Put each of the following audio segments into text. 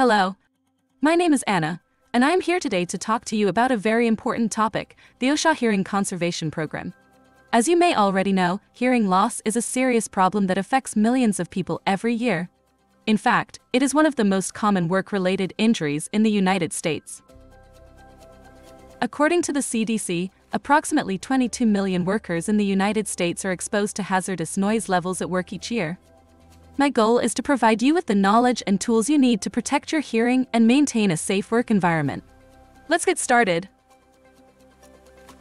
Hello. My name is Anna, and I am here today to talk to you about a very important topic the OSHA Hearing Conservation Program. As you may already know, hearing loss is a serious problem that affects millions of people every year. In fact, it is one of the most common work related injuries in the United States. According to the CDC, approximately 22 million workers in the United States are exposed to hazardous noise levels at work each year. My goal is to provide you with the knowledge and tools you need to protect your hearing and maintain a safe work environment. Let's get started.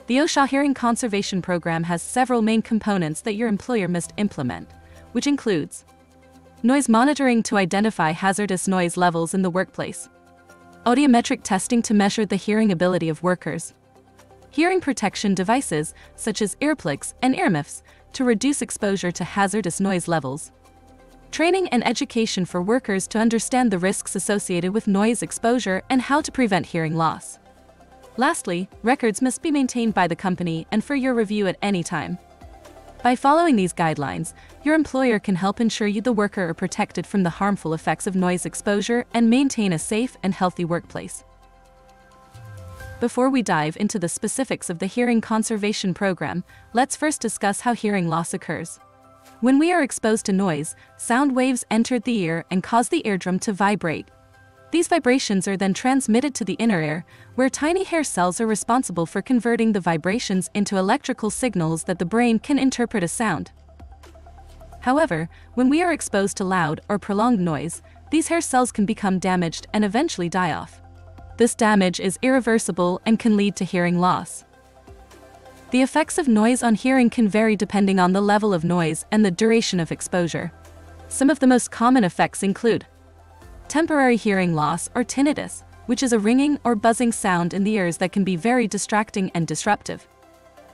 The OSHA Hearing Conservation Program has several main components that your employer must implement, which includes noise monitoring to identify hazardous noise levels in the workplace, audiometric testing to measure the hearing ability of workers, hearing protection devices such as earplugs and earmuffs to reduce exposure to hazardous noise levels, training and education for workers to understand the risks associated with noise exposure and how to prevent hearing loss. Lastly, records must be maintained by the company and for your review at any time. By following these guidelines, your employer can help ensure you the worker are protected from the harmful effects of noise exposure and maintain a safe and healthy workplace. Before we dive into the specifics of the hearing conservation program, let's first discuss how hearing loss occurs. When we are exposed to noise, sound waves enter the ear and cause the eardrum to vibrate. These vibrations are then transmitted to the inner ear, where tiny hair cells are responsible for converting the vibrations into electrical signals that the brain can interpret as sound. However, when we are exposed to loud or prolonged noise, these hair cells can become damaged and eventually die off. This damage is irreversible and can lead to hearing loss. The effects of noise on hearing can vary depending on the level of noise and the duration of exposure. Some of the most common effects include temporary hearing loss or tinnitus, which is a ringing or buzzing sound in the ears that can be very distracting and disruptive.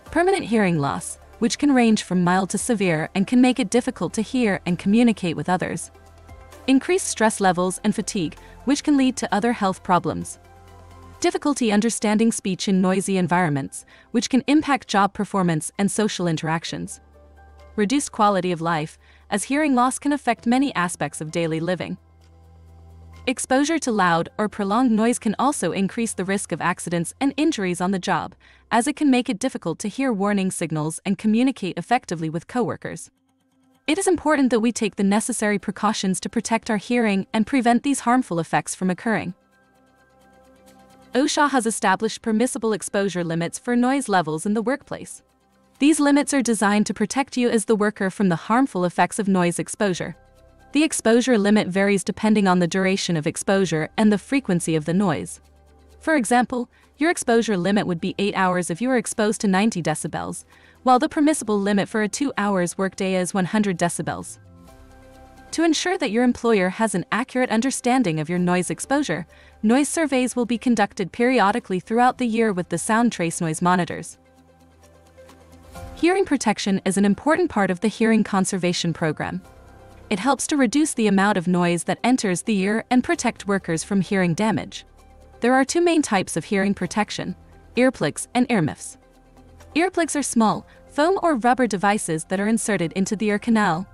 Permanent hearing loss, which can range from mild to severe and can make it difficult to hear and communicate with others. Increased stress levels and fatigue, which can lead to other health problems difficulty understanding speech in noisy environments, which can impact job performance and social interactions. Reduced quality of life, as hearing loss can affect many aspects of daily living. Exposure to loud or prolonged noise can also increase the risk of accidents and injuries on the job, as it can make it difficult to hear warning signals and communicate effectively with coworkers. It is important that we take the necessary precautions to protect our hearing and prevent these harmful effects from occurring. OSHA has established permissible exposure limits for noise levels in the workplace. These limits are designed to protect you as the worker from the harmful effects of noise exposure. The exposure limit varies depending on the duration of exposure and the frequency of the noise. For example, your exposure limit would be 8 hours if you are exposed to 90 decibels, while the permissible limit for a 2 hours workday is 100 decibels. To ensure that your employer has an accurate understanding of your noise exposure, noise surveys will be conducted periodically throughout the year with the Soundtrace noise monitors. Hearing protection is an important part of the hearing conservation program. It helps to reduce the amount of noise that enters the ear and protect workers from hearing damage. There are two main types of hearing protection earplugs and earmuffs. Earplugs are small, foam or rubber devices that are inserted into the ear canal.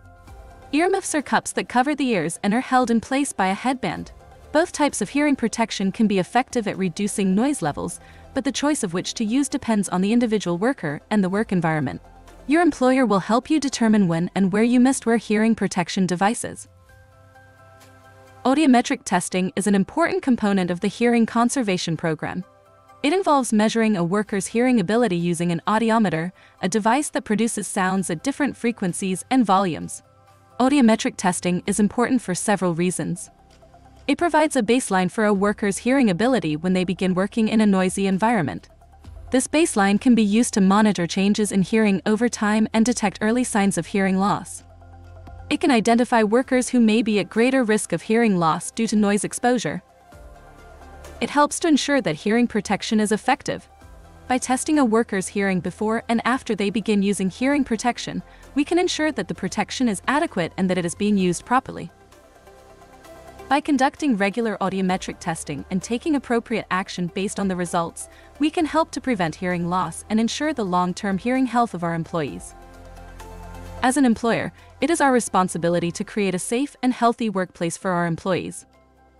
Earmuffs are cups that cover the ears and are held in place by a headband. Both types of hearing protection can be effective at reducing noise levels, but the choice of which to use depends on the individual worker and the work environment. Your employer will help you determine when and where you must wear hearing protection devices. Audiometric testing is an important component of the hearing conservation program. It involves measuring a worker's hearing ability using an audiometer, a device that produces sounds at different frequencies and volumes audiometric testing is important for several reasons. It provides a baseline for a worker's hearing ability when they begin working in a noisy environment. This baseline can be used to monitor changes in hearing over time and detect early signs of hearing loss. It can identify workers who may be at greater risk of hearing loss due to noise exposure. It helps to ensure that hearing protection is effective, by testing a worker's hearing before and after they begin using hearing protection, we can ensure that the protection is adequate and that it is being used properly. By conducting regular audiometric testing and taking appropriate action based on the results, we can help to prevent hearing loss and ensure the long-term hearing health of our employees. As an employer, it is our responsibility to create a safe and healthy workplace for our employees.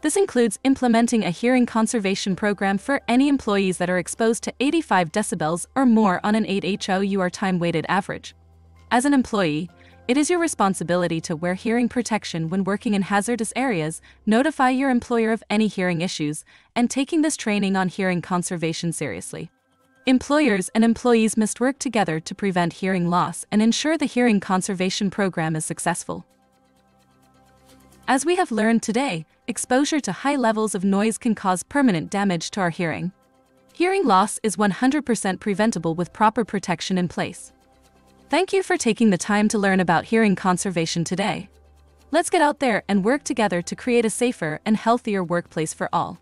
This includes implementing a hearing conservation program for any employees that are exposed to 85 decibels or more on an 8 HOUR time weighted average. As an employee, it is your responsibility to wear hearing protection when working in hazardous areas, notify your employer of any hearing issues, and taking this training on hearing conservation seriously. Employers and employees must work together to prevent hearing loss and ensure the hearing conservation program is successful. As we have learned today, exposure to high levels of noise can cause permanent damage to our hearing. Hearing loss is 100% preventable with proper protection in place. Thank you for taking the time to learn about hearing conservation today. Let's get out there and work together to create a safer and healthier workplace for all.